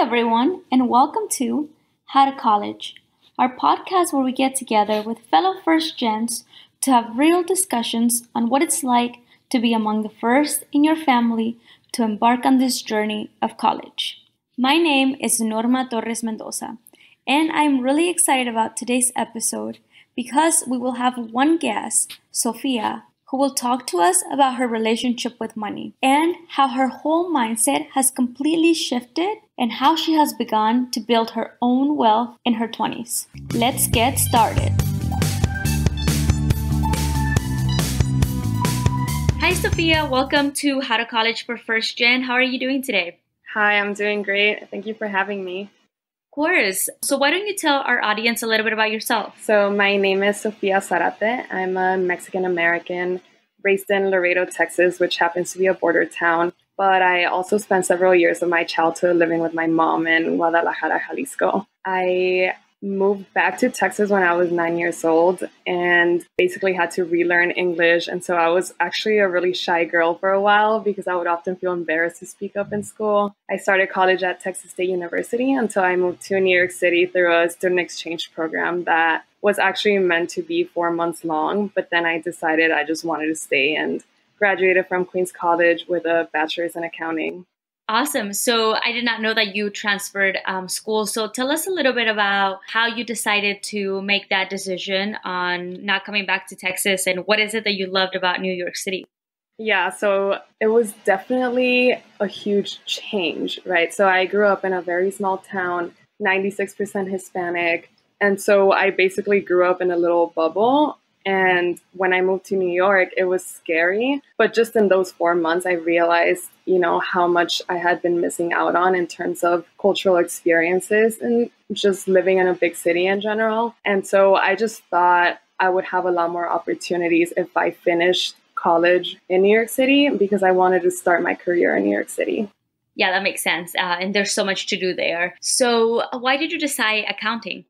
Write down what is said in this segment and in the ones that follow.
Everyone, and welcome to How to College, our podcast where we get together with fellow first gens to have real discussions on what it's like to be among the first in your family to embark on this journey of college. My name is Norma Torres Mendoza, and I'm really excited about today's episode because we will have one guest, Sophia, who will talk to us about her relationship with money and how her whole mindset has completely shifted and how she has begun to build her own wealth in her 20s. Let's get started. Hi, Sophia. Welcome to How to College for First Gen. How are you doing today? Hi, I'm doing great. Thank you for having me course. So, why don't you tell our audience a little bit about yourself? So, my name is Sophia Zarate. I'm a Mexican American raised in Laredo, Texas, which happens to be a border town. But I also spent several years of my childhood living with my mom in Guadalajara, Jalisco. I moved back to Texas when I was nine years old and basically had to relearn English. And so I was actually a really shy girl for a while because I would often feel embarrassed to speak up in school. I started college at Texas State University until I moved to New York City through a student exchange program that was actually meant to be four months long. But then I decided I just wanted to stay and graduated from Queens College with a bachelor's in accounting. Awesome. So I did not know that you transferred um, school. So tell us a little bit about how you decided to make that decision on not coming back to Texas and what is it that you loved about New York City? Yeah, so it was definitely a huge change, right? So I grew up in a very small town, 96% Hispanic. And so I basically grew up in a little bubble and when I moved to New York, it was scary. But just in those four months, I realized, you know, how much I had been missing out on in terms of cultural experiences and just living in a big city in general. And so I just thought I would have a lot more opportunities if I finished college in New York City because I wanted to start my career in New York City. Yeah, that makes sense. Uh, and there's so much to do there. So, why did you decide accounting?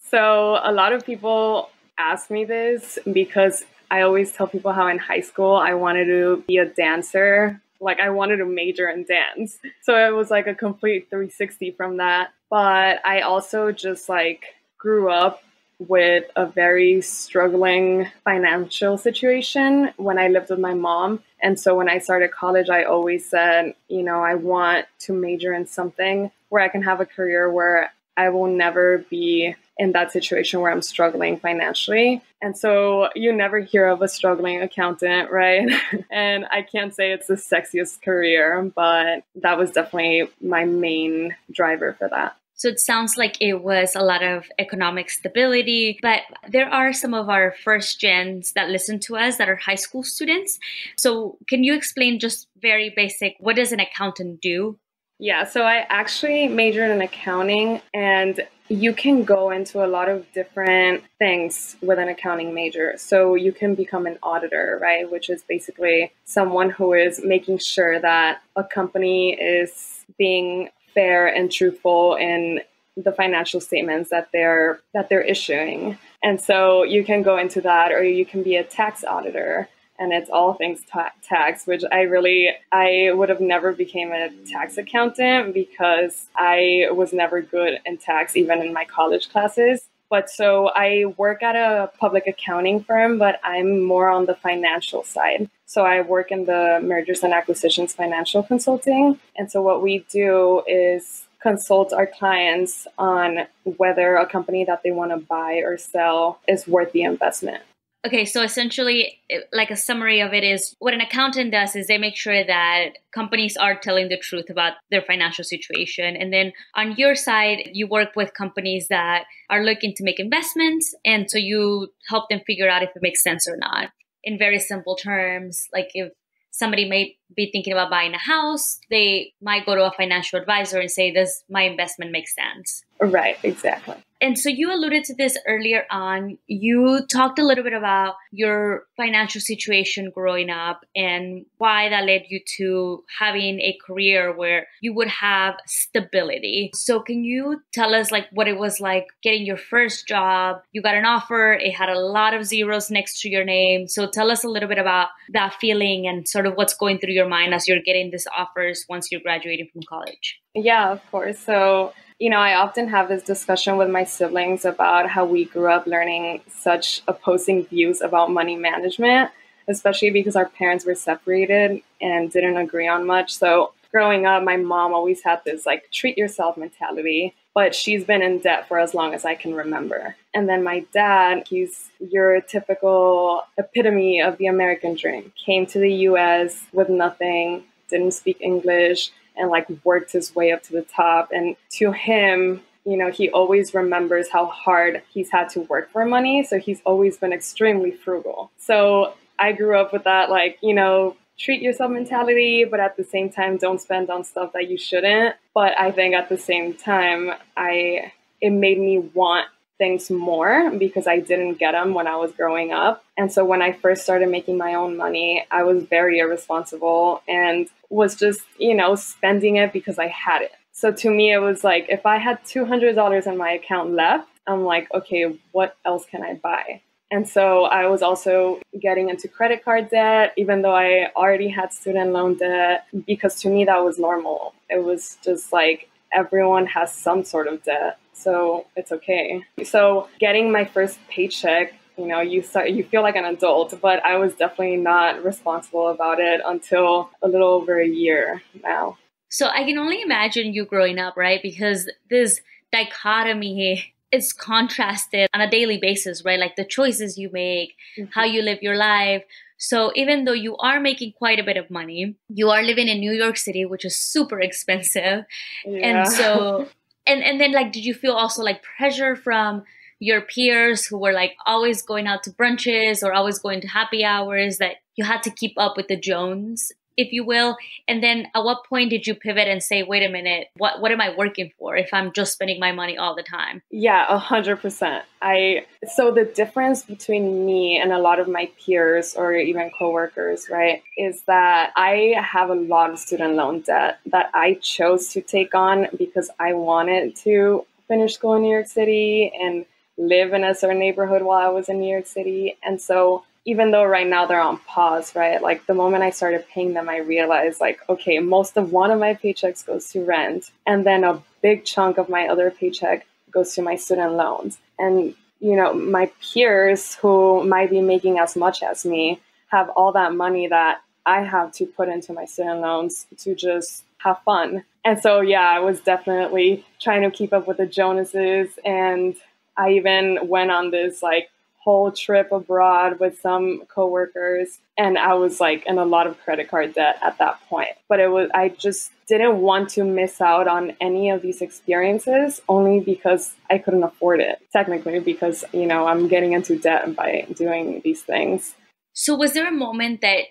So, a lot of people ask me this because I always tell people how in high school I wanted to be a dancer. Like I wanted to major in dance. So it was like a complete 360 from that. But I also just like grew up with a very struggling financial situation when I lived with my mom. And so when I started college, I always said, you know, I want to major in something where I can have a career where I will never be in that situation where I'm struggling financially. And so you never hear of a struggling accountant, right? and I can't say it's the sexiest career, but that was definitely my main driver for that. So it sounds like it was a lot of economic stability, but there are some of our first gens that listen to us that are high school students. So can you explain just very basic what does an accountant do? Yeah, so I actually majored in accounting and you can go into a lot of different things with an accounting major. So you can become an auditor, right? Which is basically someone who is making sure that a company is being fair and truthful in the financial statements that they're that they're issuing. And so you can go into that or you can be a tax auditor and it's all things ta- tax which i really i would have never became a tax accountant because i was never good in tax even in my college classes. But so i work at a public accounting firm but i'm more on the financial side. So i work in the mergers and acquisitions financial consulting. And so what we do is consult our clients on whether a company that they want to buy or sell is worth the investment Okay, so essentially, like a summary of it is what an accountant does is they make sure that companies are telling the truth about their financial situation. And then on your side, you work with companies that are looking to make investments. And so you help them figure out if it makes sense or not. In very simple terms, like if somebody may be thinking about buying a house, they might go to a financial advisor and say, Does my investment make sense? Right, exactly. And so you alluded to this earlier on. You talked a little bit about your financial situation growing up and why that led you to having a career where you would have stability. So can you tell us like what it was like getting your first job? You got an offer, it had a lot of zeros next to your name. So tell us a little bit about that feeling and sort of what's going through your mind as you're getting these offers once you're graduating from college. Yeah, of course. So you know, I often have this discussion with my siblings about how we grew up learning such opposing views about money management, especially because our parents were separated and didn't agree on much. So, growing up, my mom always had this like treat yourself mentality, but she's been in debt for as long as I can remember. And then my dad, he's your typical epitome of the American dream. Came to the US with nothing, didn't speak English and like worked his way up to the top. And to him, you know, he always remembers how hard he's had to work for money. So he's always been extremely frugal. So I grew up with that, like, you know, treat yourself mentality, but at the same time, don't spend on stuff that you shouldn't. But I think at the same time, I, it made me want things more because I didn't get them when I was growing up. And so when I first started making my own money, I was very irresponsible and was just, you know, spending it because I had it. So to me, it was like if I had $200 in my account left, I'm like, okay, what else can I buy? And so I was also getting into credit card debt, even though I already had student loan debt, because to me that was normal. It was just like everyone has some sort of debt so it's okay. So getting my first paycheck, you know, you start you feel like an adult, but I was definitely not responsible about it until a little over a year now. So I can only imagine you growing up, right? Because this dichotomy is contrasted on a daily basis, right? Like the choices you make, mm-hmm. how you live your life. So even though you are making quite a bit of money, you are living in New York City, which is super expensive. Yeah. And so and and then like did you feel also like pressure from your peers who were like always going out to brunches or always going to happy hours that you had to keep up with the jones if you will? And then at what point did you pivot and say, wait a minute, what, what am I working for if I'm just spending my money all the time? Yeah, a hundred percent. I, so the difference between me and a lot of my peers or even coworkers, right, is that I have a lot of student loan debt that I chose to take on because I wanted to finish school in New York City and live in a certain neighborhood while I was in New York City. And so even though right now they're on pause, right? Like the moment I started paying them, I realized like, okay, most of one of my paychecks goes to rent, and then a big chunk of my other paycheck goes to my student loans. And you know, my peers who might be making as much as me have all that money that I have to put into my student loans to just have fun. And so, yeah, I was definitely trying to keep up with the Jonases. And I even went on this like whole trip abroad with some coworkers and I was like in a lot of credit card debt at that point. But it was I just didn't want to miss out on any of these experiences only because I couldn't afford it. Technically because, you know, I'm getting into debt by doing these things. So was there a moment that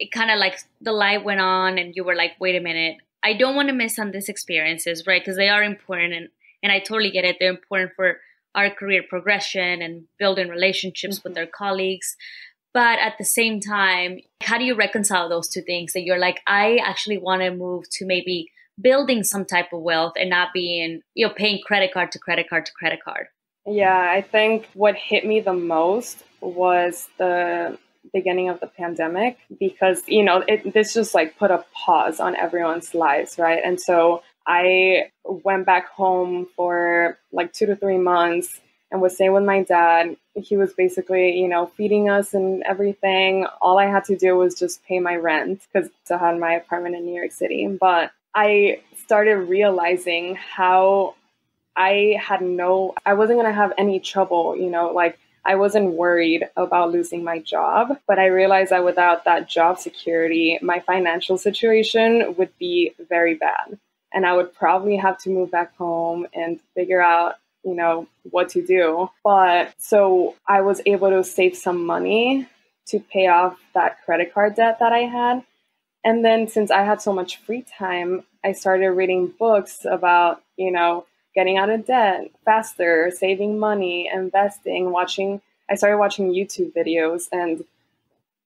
it kind of like the light went on and you were like, "Wait a minute. I don't want to miss on these experiences, right? Because they are important and and I totally get it. They're important for our career progression and building relationships mm-hmm. with their colleagues. But at the same time, how do you reconcile those two things that you're like, I actually want to move to maybe building some type of wealth and not being, you know, paying credit card to credit card to credit card? Yeah, I think what hit me the most was the beginning of the pandemic because, you know, it, this just like put a pause on everyone's lives, right? And so I went back home for like two to three months and was staying with my dad. He was basically, you know, feeding us and everything. All I had to do was just pay my rent because I had my apartment in New York City. But I started realizing how I had no, I wasn't going to have any trouble, you know, like I wasn't worried about losing my job, but I realized that without that job security, my financial situation would be very bad and I would probably have to move back home and figure out, you know, what to do. But so I was able to save some money to pay off that credit card debt that I had. And then since I had so much free time, I started reading books about, you know, getting out of debt faster, saving money, investing, watching. I started watching YouTube videos and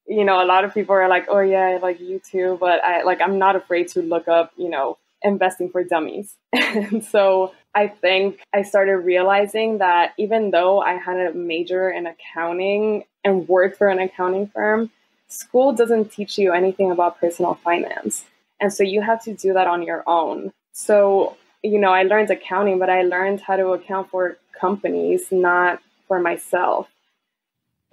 you know, a lot of people are like, "Oh yeah, I like YouTube," but I like I'm not afraid to look up, you know, investing for dummies. and so I think I started realizing that even though I had a major in accounting and worked for an accounting firm, school doesn't teach you anything about personal finance. And so you have to do that on your own. So, you know, I learned accounting, but I learned how to account for companies, not for myself.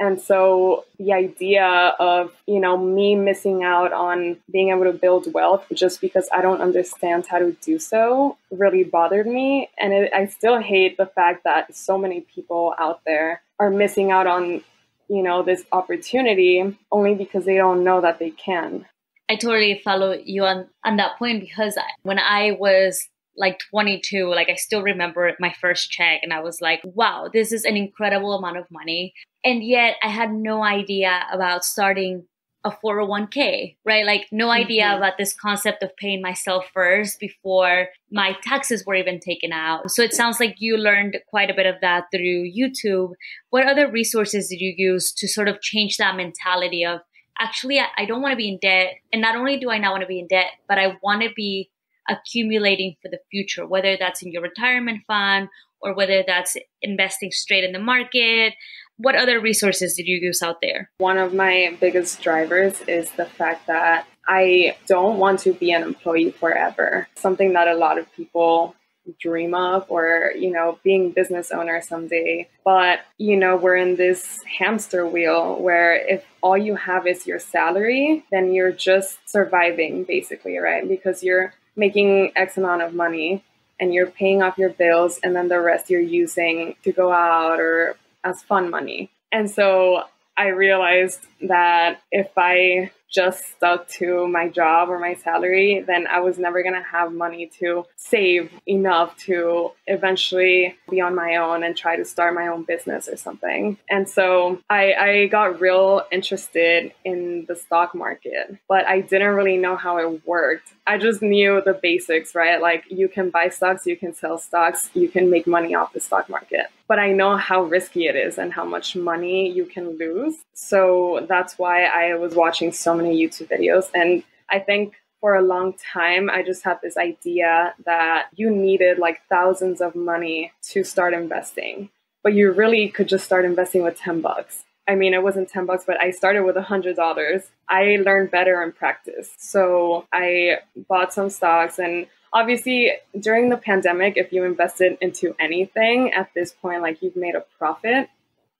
And so the idea of, you know, me missing out on being able to build wealth just because I don't understand how to do so really bothered me. And it, I still hate the fact that so many people out there are missing out on, you know, this opportunity only because they don't know that they can. I totally follow you on, on that point because when I was like 22 like i still remember my first check and i was like wow this is an incredible amount of money and yet i had no idea about starting a 401k right like no idea mm-hmm. about this concept of paying myself first before my taxes were even taken out so it sounds like you learned quite a bit of that through youtube what other resources did you use to sort of change that mentality of actually i don't want to be in debt and not only do i not want to be in debt but i want to be accumulating for the future, whether that's in your retirement fund or whether that's investing straight in the market. What other resources did you use out there? One of my biggest drivers is the fact that I don't want to be an employee forever. Something that a lot of people dream of or you know being business owner someday but you know we're in this hamster wheel where if all you have is your salary then you're just surviving basically right because you're making X amount of money and you're paying off your bills and then the rest you're using to go out or as fun money. And so I realized that if I just stuck to my job or my salary, then I was never going to have money to save enough to eventually be on my own and try to start my own business or something. And so I, I got real interested in the stock market, but I didn't really know how it worked. I just knew the basics, right? Like you can buy stocks, you can sell stocks, you can make money off the stock market. But I know how risky it is and how much money you can lose. So that's why I was watching so many YouTube videos. And I think for a long time, I just had this idea that you needed like thousands of money to start investing, but you really could just start investing with 10 bucks. I mean, it wasn't 10 bucks, but I started with $100. I learned better in practice. So I bought some stocks and obviously during the pandemic, if you invested into anything at this point, like you've made a profit.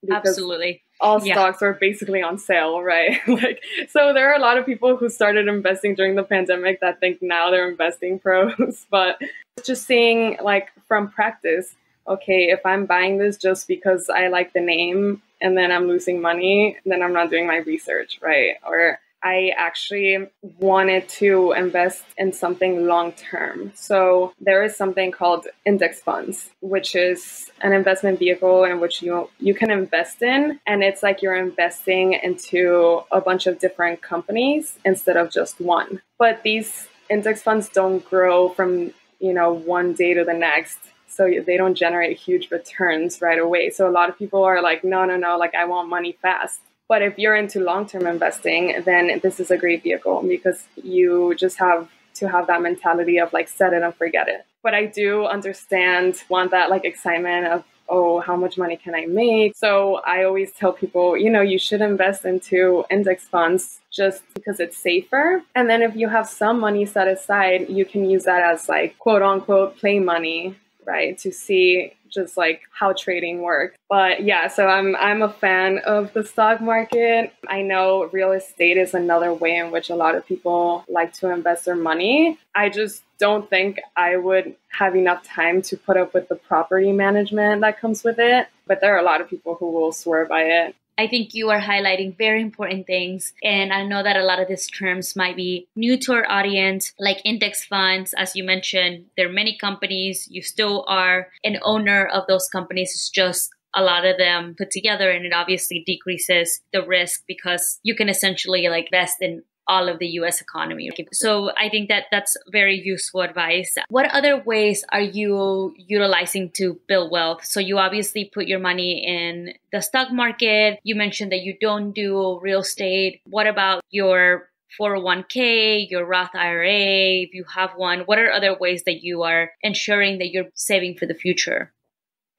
Absolutely all yeah. stocks are basically on sale, right? like, so there are a lot of people who started investing during the pandemic that think now they're investing pros, but just seeing like from practice, okay, if I'm buying this just because I like the name and then I'm losing money, then I'm not doing my research, right? Or I actually wanted to invest in something long term. So there is something called index funds, which is an investment vehicle in which you you can invest in and it's like you're investing into a bunch of different companies instead of just one. But these index funds don't grow from, you know, one day to the next so they don't generate huge returns right away. So a lot of people are like, no, no, no, like I want money fast. But if you're into long term investing, then this is a great vehicle because you just have to have that mentality of like set it and forget it. But I do understand, want that like excitement of, oh, how much money can I make? So I always tell people, you know, you should invest into index funds just because it's safer. And then if you have some money set aside, you can use that as like quote unquote play money right to see just like how trading works. But yeah so i'm i'm a fan of the stock market. I know real estate is another way in which a lot of people like to invest their money. I just don't think i would have enough time to put up with the property management that comes with it but there are a lot of people who will swear by it I think you are highlighting very important things. And I know that a lot of these terms might be new to our audience, like index funds. As you mentioned, there are many companies. You still are an owner of those companies. It's just a lot of them put together and it obviously decreases the risk because you can essentially like invest in all of the US economy. So I think that that's very useful advice. What other ways are you utilizing to build wealth? So you obviously put your money in the stock market. You mentioned that you don't do real estate. What about your 401k, your Roth IRA, if you have one, what are other ways that you are ensuring that you're saving for the future?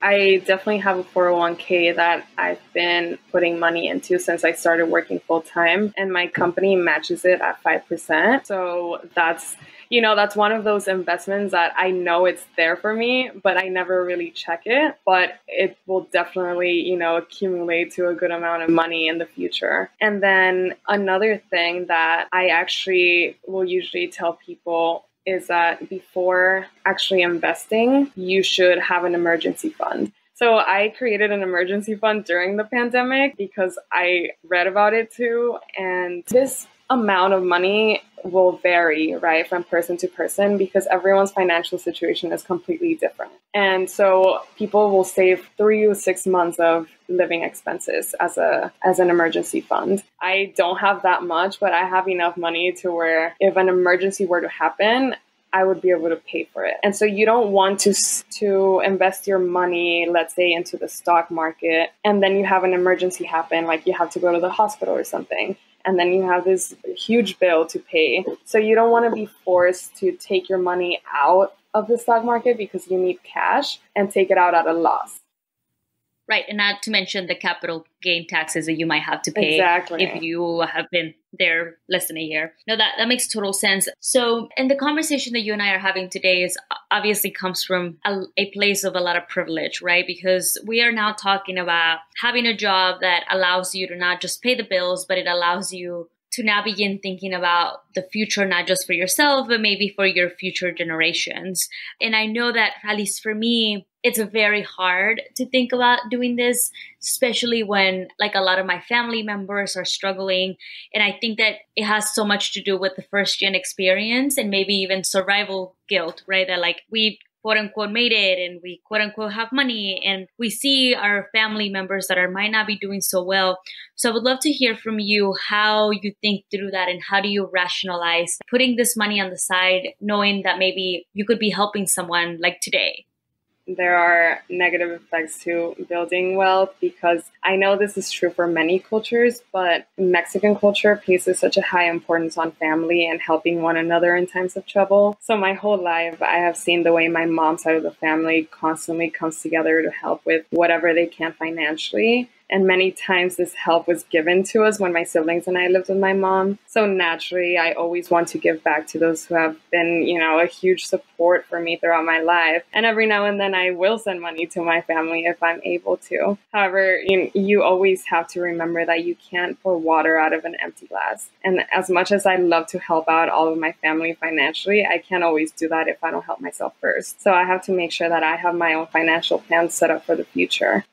I definitely have a 401k that I've been putting money into since I started working full time, and my company matches it at 5%. So that's you know, that's one of those investments that I know it's there for me, but I never really check it. But it will definitely, you know, accumulate to a good amount of money in the future. And then another thing that I actually will usually tell people is that before actually investing, you should have an emergency fund. So I created an emergency fund during the pandemic because I read about it too. And this amount of money will vary, right, from person to person because everyone's financial situation is completely different. And so people will save three or six months of living expenses as a as an emergency fund. I don't have that much, but I have enough money to where if an emergency were to happen, I would be able to pay for it. And so you don't want to to invest your money, let's say, into the stock market, and then you have an emergency happen, like you have to go to the hospital or something and then you have this huge bill to pay. So you don't want to be forced to take your money out of the stock market because you need cash and take it out at a loss. Right, and not to mention the capital gain taxes that you might have to pay exactly. if you have been there less than a year. No, that that makes total sense. So, and the conversation that you and I are having today is obviously comes from a, a place of a lot of privilege, right? Because we are now talking about having a job that allows you to not just pay the bills, but it allows you to now begin thinking about the future, not just for yourself, but maybe for your future generations. And I know that, at least for me, it's very hard to think about doing this, especially when like a lot of my family members are struggling. And I think that it has so much to do with the first gen experience and maybe even survival guilt, right? That like we quote unquote made it and we quote unquote have money and we see our family members that are might not be doing so well. So I would love to hear from you how you think through that and how do you rationalize putting this money on the side, knowing that maybe you could be helping someone like today there are negative effects to building wealth because I know this is true for many cultures, but Mexican culture places such a high importance on family and helping one another in times of trouble. So, my whole life, I have seen the way my mom's side of the family constantly comes together to help with whatever they can financially. And many times this help was given to us when my siblings and I lived with my mom. So naturally, I always want to give back to those who have been, you know, a huge support for me throughout my life. And every now and then I will send money to my family if I'm able to. However, you, you always have to remember that you can't pour water out of an empty glass. And as much as I love to help out all of my family financially, I can't always do that if I don't help myself first. So I have to make sure that I have my own financial plan set up for the future.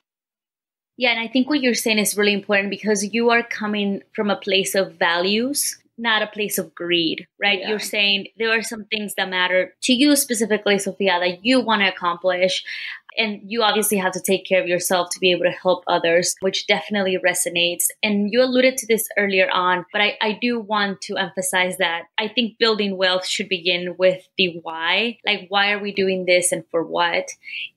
Yeah, and I think what you're saying is really important because you are coming from a place of values, not a place of greed, right? Yeah. You're saying there are some things that matter to you specifically, Sophia, that you want to accomplish and you obviously have to take care of yourself to be able to help others, which definitely resonates. And you alluded to this earlier on, but I, I do want to emphasize that I think building wealth should begin with the why. Like, why are we doing this and for what?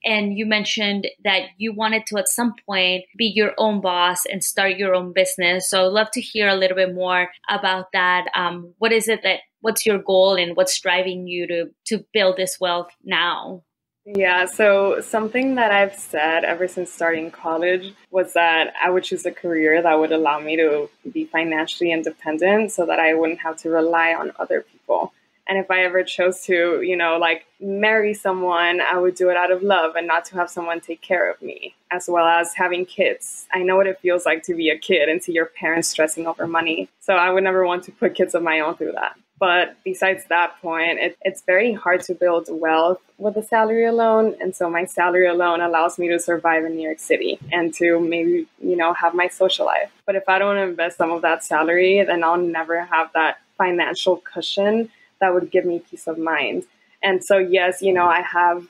And you mentioned that you wanted to at some point be your own boss and start your own business. So I'd love to hear a little bit more about that. Um, what is it that what's your goal and what's driving you to to build this wealth now? Yeah, so something that I've said ever since starting college was that I would choose a career that would allow me to be financially independent so that I wouldn't have to rely on other people. And if I ever chose to, you know, like marry someone, I would do it out of love and not to have someone take care of me, as well as having kids. I know what it feels like to be a kid and see your parents stressing over money. So I would never want to put kids of my own through that. But besides that point, it, it's very hard to build wealth with a salary alone. And so my salary alone allows me to survive in New York City and to maybe, you know, have my social life. But if I don't invest some of that salary, then I'll never have that financial cushion that would give me peace of mind. And so, yes, you know, I have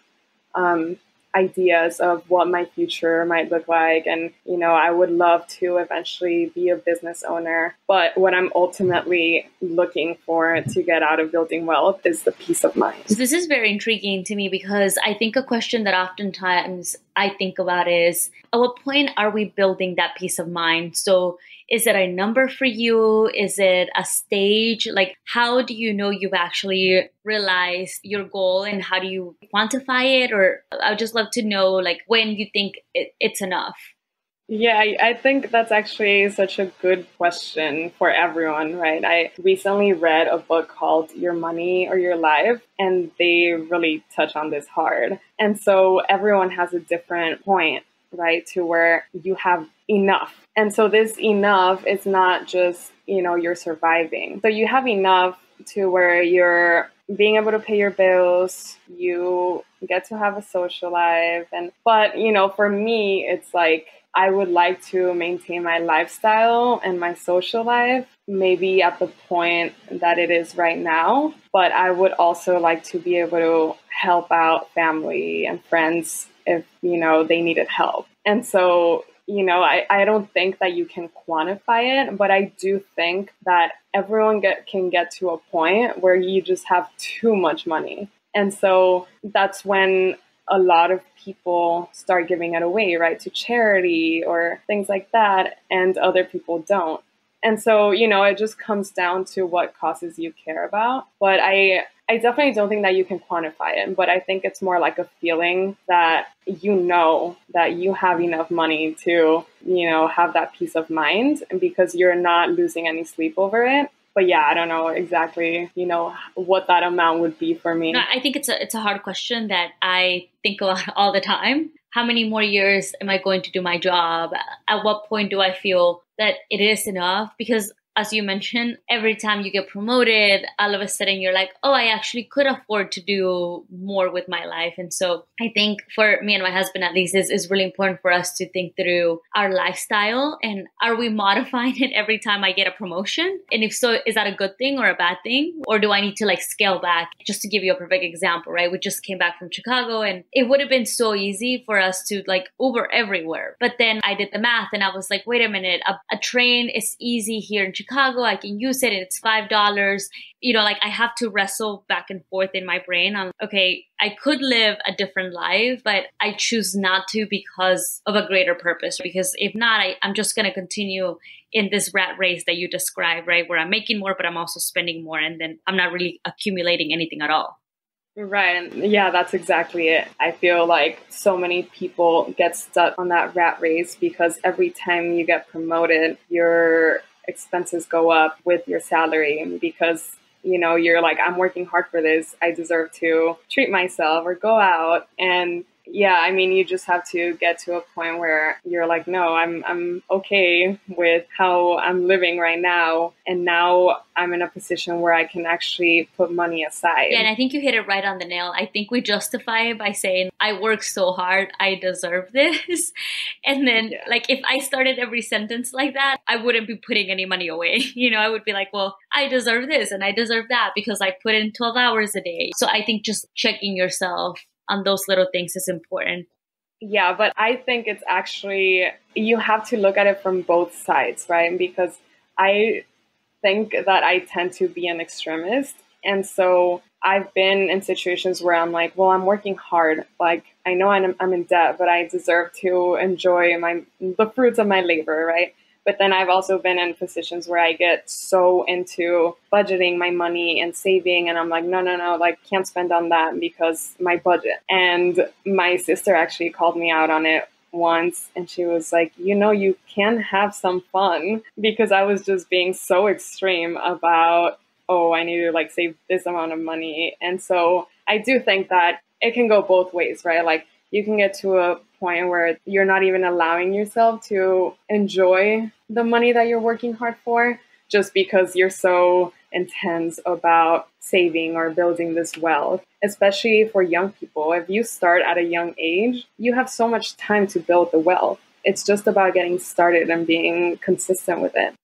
um, ideas of what my future might look like. And, you know, I would love to eventually be a business owner. But what I'm ultimately looking for to get out of building wealth is the peace of mind. This is very intriguing to me because I think a question that oftentimes I think about is at what point are we building that peace of mind? So is it a number for you? Is it a stage? Like, how do you know you've actually realized your goal and how do you quantify it? Or I would just love to know, like, when you think it, it's enough. Yeah, I, I think that's actually such a good question for everyone, right? I recently read a book called Your Money or Your Life, and they really touch on this hard. And so everyone has a different point, right, to where you have enough. And so this enough is not just, you know, you're surviving. So you have enough to where you're being able to pay your bills, you get to have a social life and but, you know, for me it's like I would like to maintain my lifestyle and my social life, maybe at the point that it is right now. But I would also like to be able to help out family and friends if, you know, they needed help. And so, you know, I, I don't think that you can quantify it, but I do think that everyone get, can get to a point where you just have too much money. And so that's when a lot of people start giving it away, right, to charity or things like that, and other people don't. And so, you know, it just comes down to what causes you care about. But I I definitely don't think that you can quantify it, but I think it's more like a feeling that you know that you have enough money to, you know, have that peace of mind because you're not losing any sleep over it but yeah, I don't know exactly, you know, what that amount would be for me. No, I think it's a it's a hard question that I think about all the time. How many more years am I going to do my job? At what point do I feel that it is enough? Because as you mentioned, every time you get promoted, all of a sudden you're like, oh, I actually could afford to do more with my life. And so I think for me and my husband, at least, is, is really important for us to think through our lifestyle and are we modifying it every time I get a promotion? And if so, is that a good thing or a bad thing? Or do I need to like scale back? Just to give you a perfect example, right? We just came back from Chicago and it would have been so easy for us to like Uber everywhere. But then I did the math and I was like, wait a minute, a, a train is easy here in Chicago Chicago, I can use it and it's $5. You know, like I have to wrestle back and forth in my brain on, okay, I could live a different life, but I choose not to because of a greater purpose. Because if not, I, I'm just going to continue in this rat race that you describe, right? Where I'm making more, but I'm also spending more. And then I'm not really accumulating anything at all. Right. Yeah, that's exactly it. I feel like so many people get stuck on that rat race because every time you get promoted, you're expenses go up with your salary because you know you're like i'm working hard for this. I deserve to treat myself or go out and yeah, I mean, you just have to get to a point where you're like, no, I'm I'm okay with how I'm living right now, and now I'm in a position where I can actually put money aside. Yeah, and I think you hit it right on the nail. I think we justify it by saying, I work so hard, I deserve this, and then yeah. like if I started every sentence like that, I wouldn't be putting any money away. You know, I would be like, well, I deserve this and I deserve that because I put in 12 hours a day. So I think just checking yourself on those little things is important. Yeah, but I think it's actually, you have to look at it from both sides, right? Because I think that I tend to be an extremist. And so I've been in situations where I'm like, well, I'm working hard. Like, I know I'm, I'm in debt, but I deserve to enjoy my the fruits of my labor, right? But then I've also been in positions where I get so into budgeting my money and saving, and I'm like, no, no, no, like, can't spend on that because my budget. And my sister actually called me out on it once and she was like, you know, you can have some fun because I was just being so extreme about, oh, I need to like save this amount of money. And so I do think that it can go both ways, right? Like you can get to a point where you're not even allowing yourself to enjoy the money that you're working hard for just because you're so intense about saving or building this wealth, especially for young people. If you start at a young age, you have so much time to build the wealth. It's just about getting started and being consistent with it.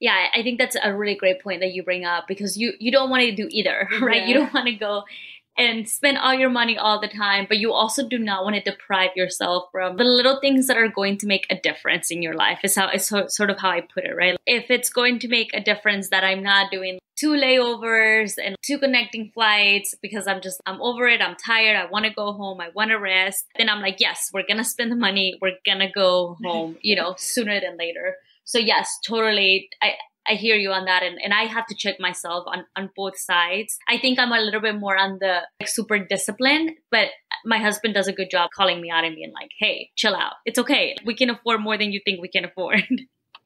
Yeah, I think that's a really great point that you bring up because you you don't want to do either, right? Yeah. You don't want to go and spend all your money all the time, but you also do not want to deprive yourself from the little things that are going to make a difference in your life. Is how it's sort of how I put it, right? If it's going to make a difference that I'm not doing two layovers and two connecting flights because I'm just I'm over it, I'm tired, I want to go home, I want to rest, then I'm like, yes, we're going to spend the money, we're going to go home, you know, sooner than later. So yes, totally I I hear you on that. And, and I have to check myself on, on both sides. I think I'm a little bit more on the like, super disciplined, but my husband does a good job calling me out and being like, hey, chill out. It's okay. We can afford more than you think we can afford.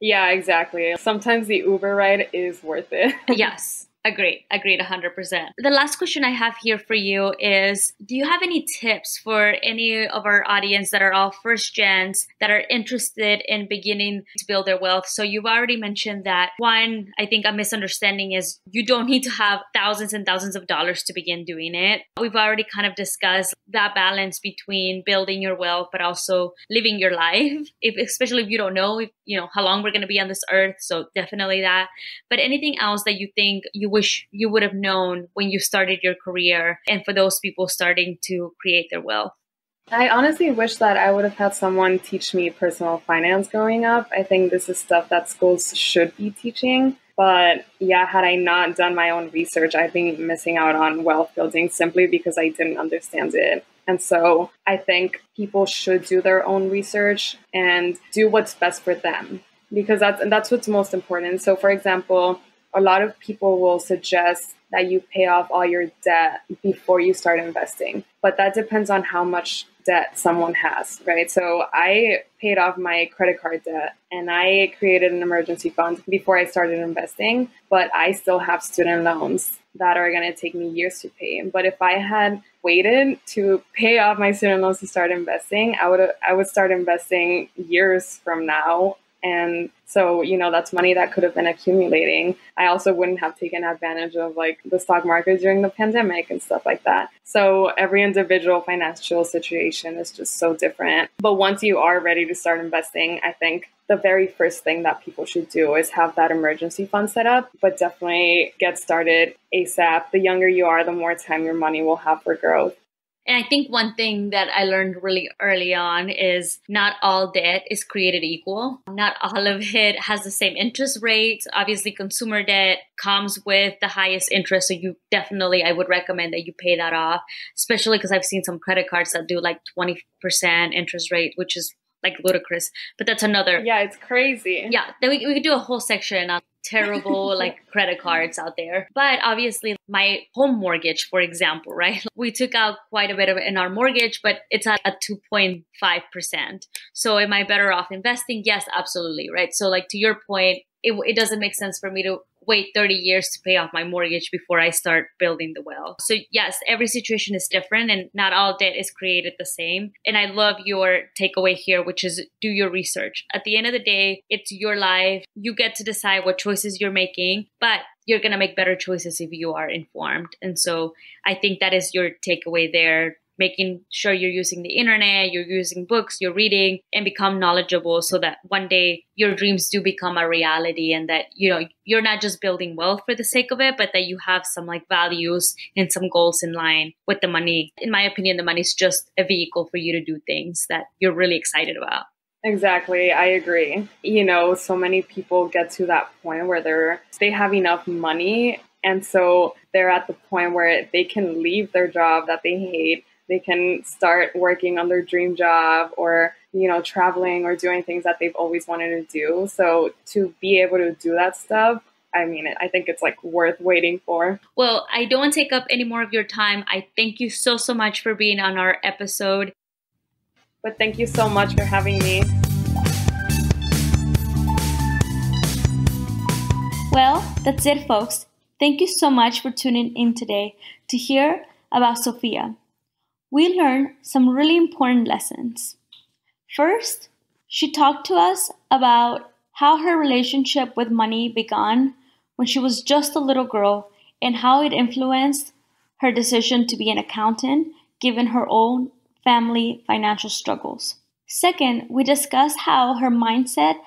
Yeah, exactly. Sometimes the Uber ride is worth it. yes. Agreed, agreed 100%. The last question I have here for you is Do you have any tips for any of our audience that are all first gens that are interested in beginning to build their wealth? So, you've already mentioned that one, I think a misunderstanding is you don't need to have thousands and thousands of dollars to begin doing it. We've already kind of discussed that balance between building your wealth, but also living your life, if, especially if you don't know, if, you know, how long we're going to be on this earth. So, definitely that. But anything else that you think you wish you would have known when you started your career and for those people starting to create their wealth? I honestly wish that I would have had someone teach me personal finance growing up. I think this is stuff that schools should be teaching. But yeah, had I not done my own research, I'd be missing out on wealth building simply because I didn't understand it. And so I think people should do their own research and do what's best for them because that's and that's what's most important. So for example, a lot of people will suggest that you pay off all your debt before you start investing. But that depends on how much debt someone has, right? So I paid off my credit card debt and I created an emergency fund before I started investing, but I still have student loans that are going to take me years to pay. But if I had waited to pay off my student loans to start investing, I would I would start investing years from now and so, you know, that's money that could have been accumulating. I also wouldn't have taken advantage of like the stock market during the pandemic and stuff like that. So, every individual financial situation is just so different. But once you are ready to start investing, I think the very first thing that people should do is have that emergency fund set up, but definitely get started ASAP. The younger you are, the more time your money will have for growth. And I think one thing that I learned really early on is not all debt is created equal. Not all of it has the same interest rates. Obviously, consumer debt comes with the highest interest. So you definitely, I would recommend that you pay that off, especially because I've seen some credit cards that do like 20% interest rate, which is like ludicrous. But that's another. Yeah, it's crazy. Yeah, then we, we could do a whole section on terrible like credit cards out there. But obviously, my home mortgage, for example, right? We took out quite a bit of it in our mortgage, but it's at a 2.5%. So am I better off investing? Yes, absolutely, right? So, like to your point, it, it doesn't make sense for me to wait 30 years to pay off my mortgage before I start building the well. So, yes, every situation is different and not all debt is created the same. And I love your takeaway here, which is do your research. At the end of the day, it's your life. You get to decide what choices you're making, but you're going to make better choices if you are informed. And so, I think that is your takeaway there making sure you're using the internet, you're using books, you're reading and become knowledgeable so that one day your dreams do become a reality and that you know you're not just building wealth for the sake of it, but that you have some like values and some goals in line with the money. In my opinion, the money is just a vehicle for you to do things that you're really excited about. Exactly, I agree. You know, so many people get to that point where they're they have enough money and so they're at the point where they can leave their job that they hate they can start working on their dream job or you know traveling or doing things that they've always wanted to do so to be able to do that stuff I mean, I think it's like worth waiting for. Well, I don't want to take up any more of your time. I thank you so, so much for being on our episode. But thank you so much for having me. Well, that's it, folks. Thank you so much for tuning in today to hear about Sophia we learned some really important lessons. First, she talked to us about how her relationship with money began when she was just a little girl and how it influenced her decision to be an accountant given her own family financial struggles. Second, we discussed how her mindset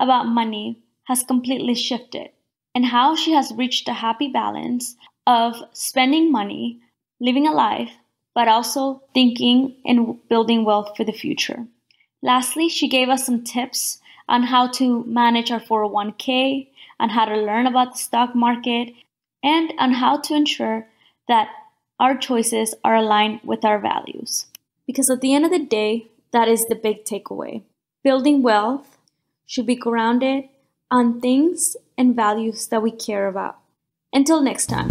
about money has completely shifted and how she has reached a happy balance of spending money living a life, but also thinking and building wealth for the future. Lastly, she gave us some tips on how to manage our 401k, on how to learn about the stock market, and on how to ensure that our choices are aligned with our values. Because at the end of the day, that is the big takeaway. Building wealth should be grounded on things and values that we care about. Until next time.